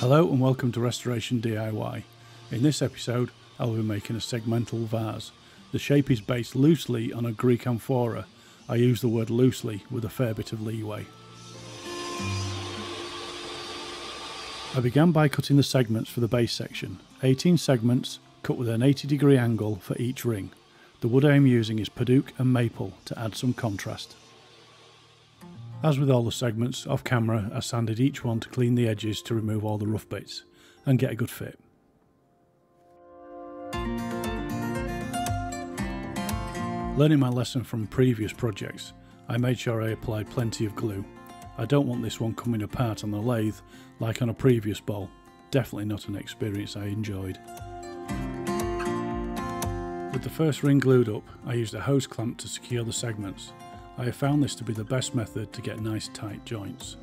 Hello and welcome to Restoration DIY. In this episode, I'll be making a segmental vase. The shape is based loosely on a Greek amphora. I use the word loosely with a fair bit of leeway. I began by cutting the segments for the base section. 18 segments cut with an 80 degree angle for each ring. The wood I am using is padauk and maple to add some contrast. As with all the segments, off camera I sanded each one to clean the edges to remove all the rough bits and get a good fit. Learning my lesson from previous projects, I made sure I applied plenty of glue. I don't want this one coming apart on the lathe like on a previous bowl. Definitely not an experience I enjoyed. With the first ring glued up, I used a hose clamp to secure the segments I have found this to be the best method to get nice tight joints.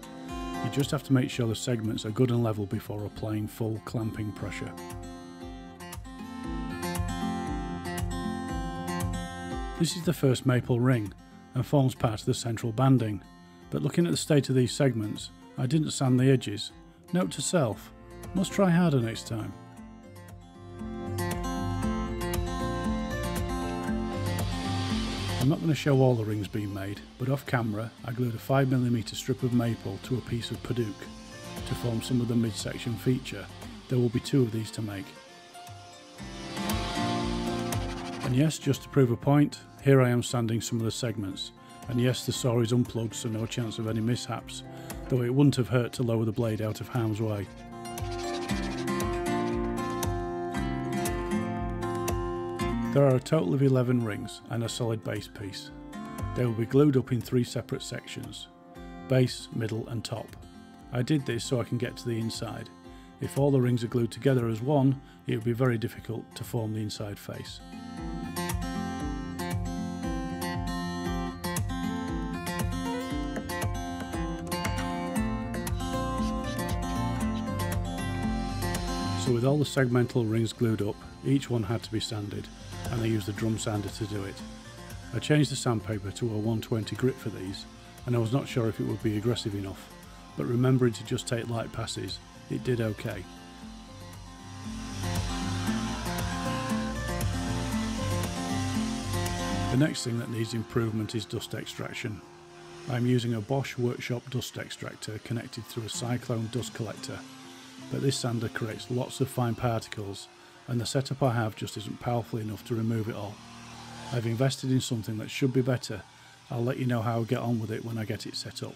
You just have to make sure the segments are good and level before applying full clamping pressure. This is the first maple ring and forms part of the central banding, but looking at the state of these segments, I didn't sand the edges. Note to self, must try harder next time. I'm not going to show all the rings being made, but off camera I glued a 5mm strip of maple to a piece of padauk to form some of the midsection feature. There will be two of these to make. And yes, just to prove a point, here I am sanding some of the segments. And yes, the saw is unplugged so no chance of any mishaps, though it wouldn't have hurt to lower the blade out of harm's way. There are a total of 11 rings and a solid base piece. They will be glued up in three separate sections, base, middle and top. I did this so I can get to the inside. If all the rings are glued together as one, it would be very difficult to form the inside face. So with all the segmental rings glued up, each one had to be sanded and I used the drum sander to do it. I changed the sandpaper to a 120 grit for these and I was not sure if it would be aggressive enough, but remembering to just take light passes, it did okay. The next thing that needs improvement is dust extraction. I am using a Bosch Workshop dust extractor connected through a Cyclone dust collector, but this sander creates lots of fine particles and the setup I have just isn't powerful enough to remove it all. I've invested in something that should be better. I'll let you know how I get on with it when I get it set up.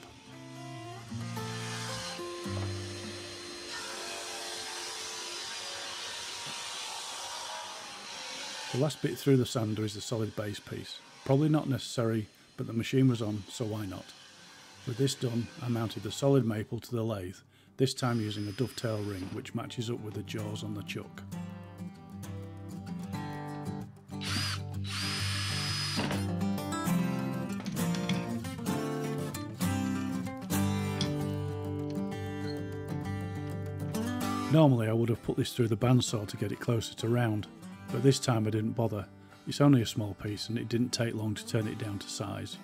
The last bit through the sander is the solid base piece. Probably not necessary, but the machine was on, so why not? With this done, I mounted the solid maple to the lathe, this time using a dovetail ring which matches up with the jaws on the chuck. Normally I would have put this through the bandsaw to get it closer to round, but this time I didn't bother. It's only a small piece and it didn't take long to turn it down to size.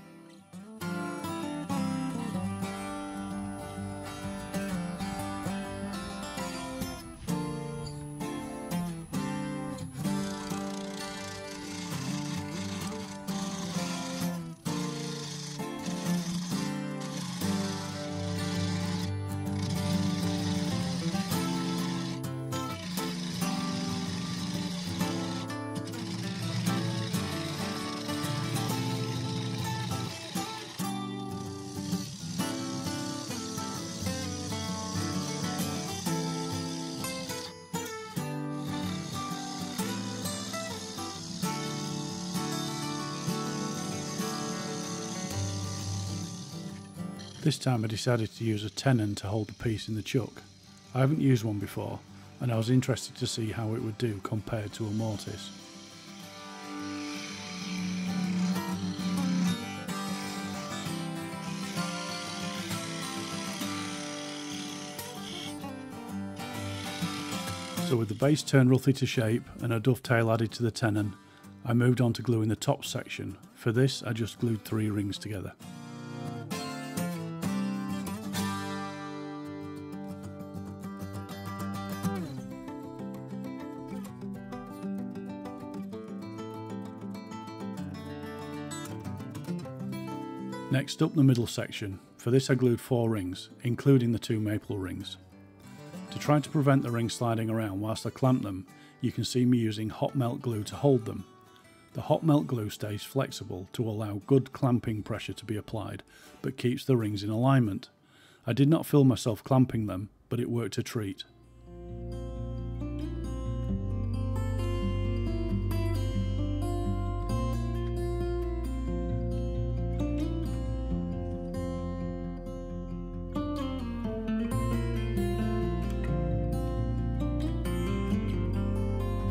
This time I decided to use a tenon to hold the piece in the chuck. I haven't used one before and I was interested to see how it would do compared to a mortise. So with the base turned roughly to shape and a dovetail added to the tenon, I moved on to gluing the top section. For this I just glued three rings together. Next up the middle section. For this I glued four rings, including the two maple rings. To try to prevent the rings sliding around whilst I clamp them, you can see me using hot melt glue to hold them. The hot melt glue stays flexible to allow good clamping pressure to be applied, but keeps the rings in alignment. I did not feel myself clamping them, but it worked a treat.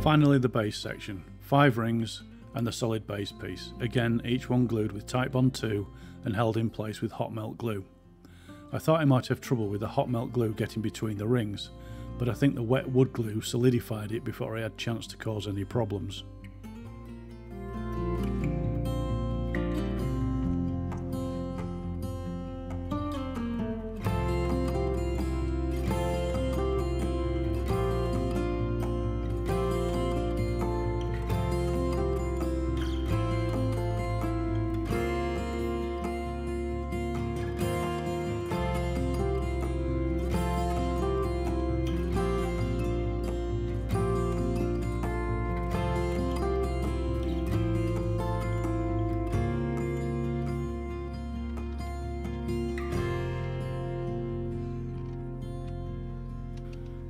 Finally the base section, 5 rings and the solid base piece, again each one glued with Titebond 2 and held in place with hot melt glue. I thought I might have trouble with the hot melt glue getting between the rings, but I think the wet wood glue solidified it before I had chance to cause any problems.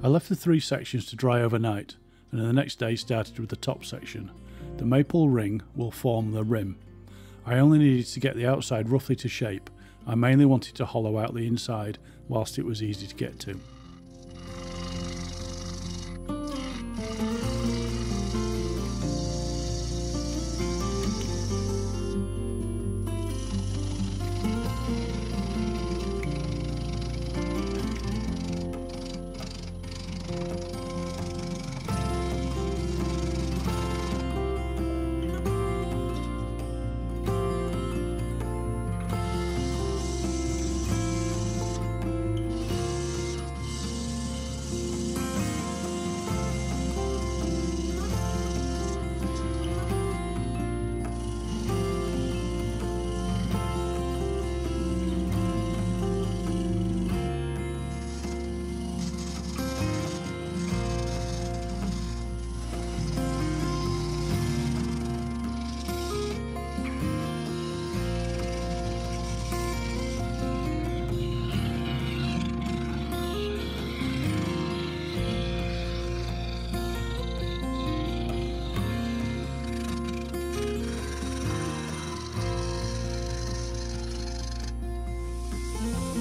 I left the three sections to dry overnight and the next day started with the top section. The maple ring will form the rim. I only needed to get the outside roughly to shape. I mainly wanted to hollow out the inside whilst it was easy to get to.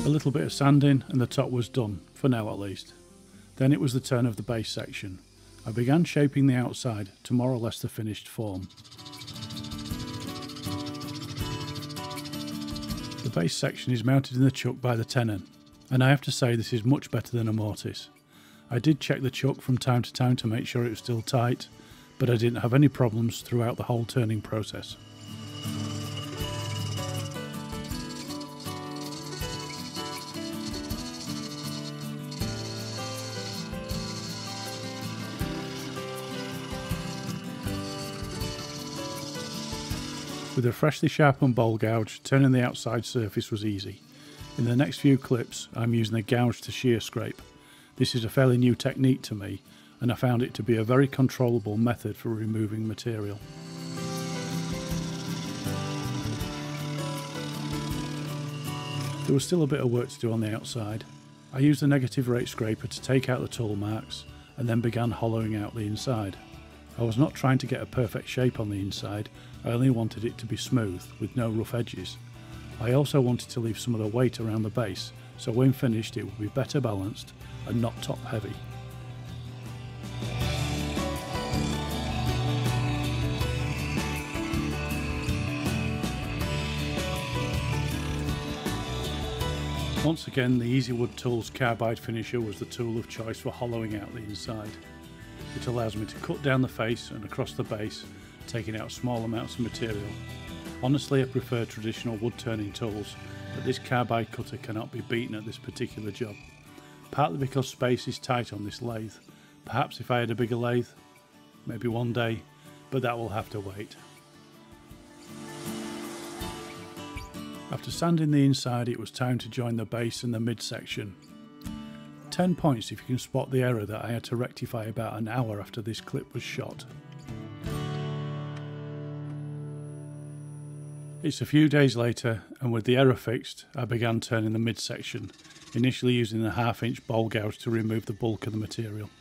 A little bit of sanding and the top was done, for now at least. Then it was the turn of the base section. I began shaping the outside to more or less the finished form. The base section is mounted in the chuck by the tenon, and I have to say this is much better than a mortise. I did check the chuck from time to time to make sure it was still tight, but I didn't have any problems throughout the whole turning process. With a freshly sharpened bowl gouge, turning the outside surface was easy. In the next few clips, I'm using a gouge to shear scrape. This is a fairly new technique to me, and I found it to be a very controllable method for removing material. There was still a bit of work to do on the outside. I used a negative rake scraper to take out the tool marks and then began hollowing out the inside. I was not trying to get a perfect shape on the inside, I only wanted it to be smooth with no rough edges. I also wanted to leave some of the weight around the base so when finished it would be better balanced and not top heavy. Once again the Easywood Tools Carbide Finisher was the tool of choice for hollowing out the inside. It allows me to cut down the face and across the base, taking out small amounts of material. Honestly, I prefer traditional wood turning tools, but this carbide cutter cannot be beaten at this particular job. Partly because space is tight on this lathe. Perhaps if I had a bigger lathe, maybe one day, but that will have to wait. After sanding the inside it was time to join the base and the midsection. 10 points if you can spot the error that I had to rectify about an hour after this clip was shot. It's a few days later, and with the error fixed, I began turning the midsection, initially using a half inch bowl gouge to remove the bulk of the material.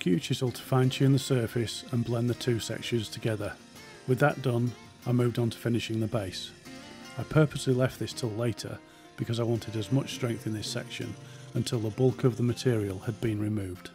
Skew chisel to fine tune the surface and blend the two sections together. With that done, I moved on to finishing the base. I purposely left this till later because I wanted as much strength in this section until the bulk of the material had been removed.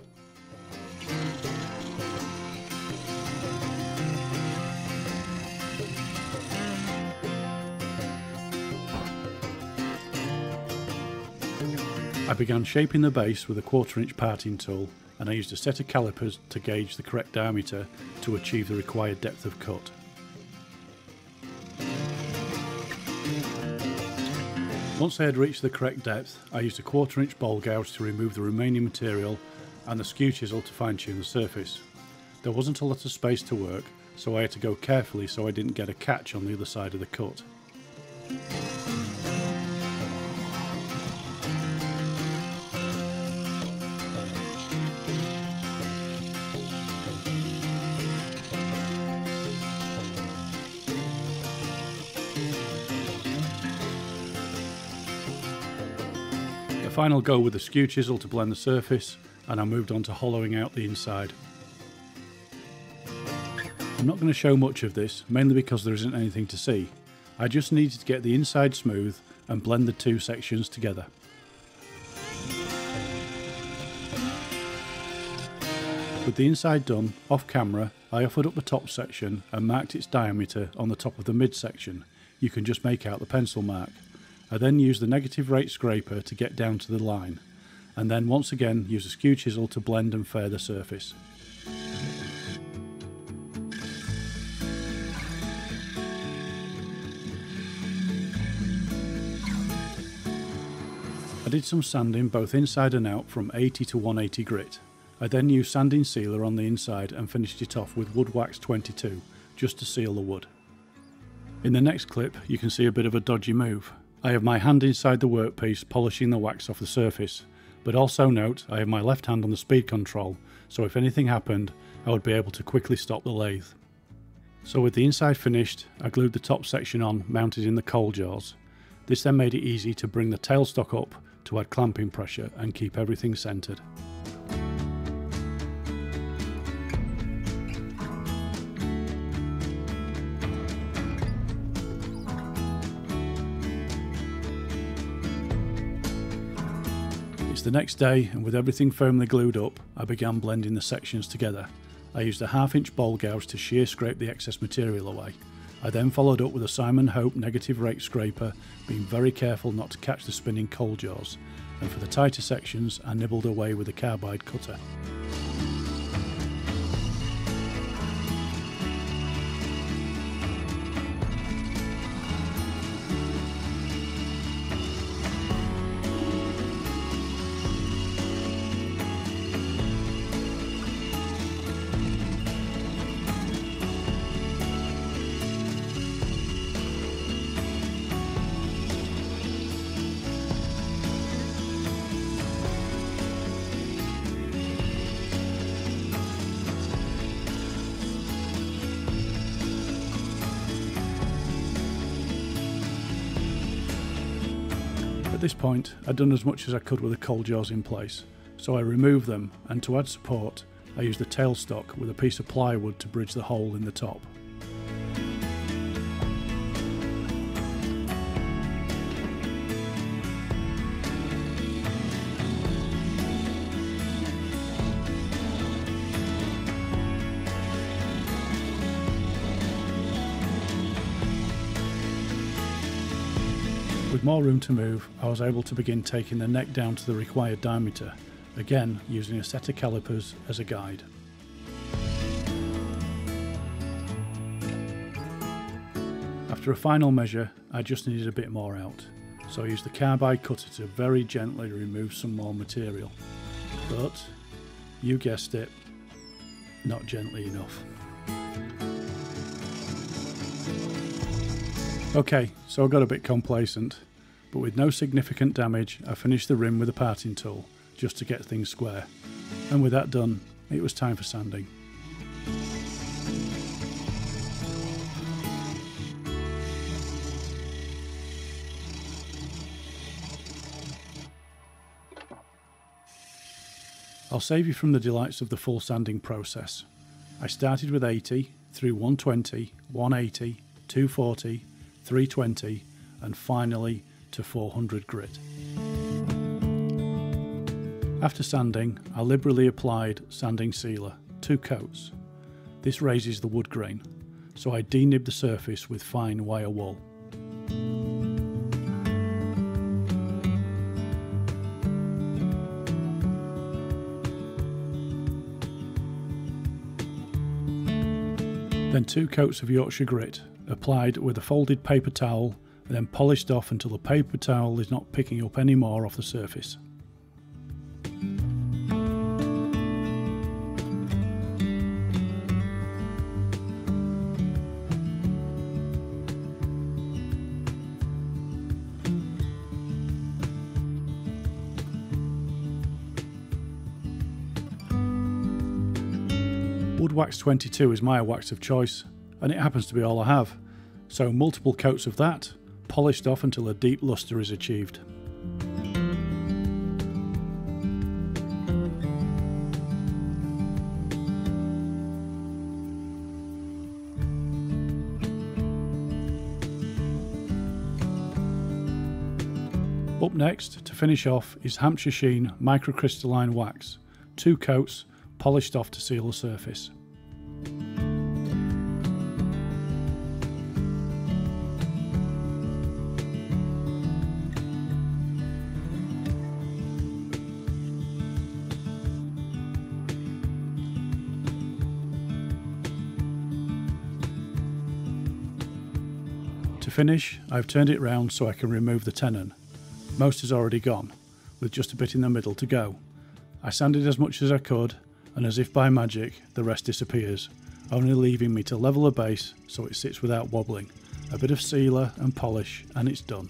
I began shaping the base with a quarter inch parting tool and I used a set of calipers to gauge the correct diameter to achieve the required depth of cut. Once I had reached the correct depth, I used a quarter inch bowl gouge to remove the remaining material and the skew chisel to fine tune the surface. There wasn't a lot of space to work, so I had to go carefully so I didn't get a catch on the other side of the cut. Final go with the skew chisel to blend the surface and I moved on to hollowing out the inside. I'm not going to show much of this, mainly because there isn't anything to see. I just needed to get the inside smooth and blend the two sections together. With the inside done, off camera, I offered up the top section and marked its diameter on the top of the mid section. You can just make out the pencil mark. I then use the negative rake scraper to get down to the line, and then once again use a skew chisel to blend and fair the surface. I did some sanding both inside and out from 80 to 180 grit. I then used sanding sealer on the inside and finished it off with wood wax 22 just to seal the wood. In the next clip you can see a bit of a dodgy move. I have my hand inside the workpiece polishing the wax off the surface, but also note I have my left hand on the speed control, so if anything happened, I would be able to quickly stop the lathe. So with the inside finished, I glued the top section on mounted in the Cole jaws. This then made it easy to bring the tailstock up to add clamping pressure and keep everything centred. The next day, and with everything firmly glued up, I began blending the sections together. I used a half inch bowl gouge to shear scrape the excess material away. I then followed up with a Simon Hope negative rake scraper, being very careful not to catch the spinning Cole jaws, and for the tighter sections I nibbled away with a carbide cutter. This point, I'd done as much as I could with the Cole jaws in place, so I removed them and to add support, I used the tailstock with a piece of plywood to bridge the hole in the top. With more room to move, I was able to begin taking the neck down to the required diameter, again using a set of calipers as a guide. After a final measure, I just needed a bit more out, so I used the carbide cutter to very gently remove some more material. But, you guessed it, not gently enough. Okay, so I got a bit complacent, but with no significant damage, I finished the rim with a parting tool, just to get things square. And with that done, it was time for sanding. I'll save you from the delights of the full sanding process. I started with 80 through 120, 180, 240, 320 and finally to 400 grit. After sanding, I liberally applied sanding sealer, two coats. This raises the wood grain, so I denib the surface with fine wire wool. Then two coats of Yorkshire grit, applied with a folded paper towel, then polished off until the paper towel is not picking up any more off the surface. Wood Wax 22 is my wax of choice, and it happens to be all I have, so multiple coats of that, polished off until a deep lustre is achieved. Up next, to finish off, is Hampshire Sheen microcrystalline wax, two coats, polished off to seal the surface. Finish, I've turned it round so I can remove the tenon. Most is already gone, with just a bit in the middle to go. I sanded as much as I could and as if by magic, the rest disappears, only leaving me to level the base so it sits without wobbling. A bit of sealer and polish and it's done.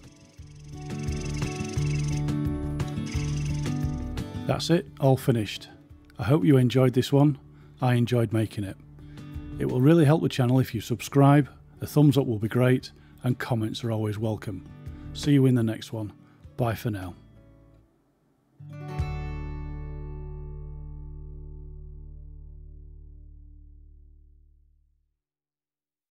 That's it, all finished. I hope you enjoyed this one. I enjoyed making it. It will really help the channel if you subscribe, a thumbs up will be great, and comments are always welcome. See you in the next one. Bye for now.